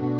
you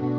you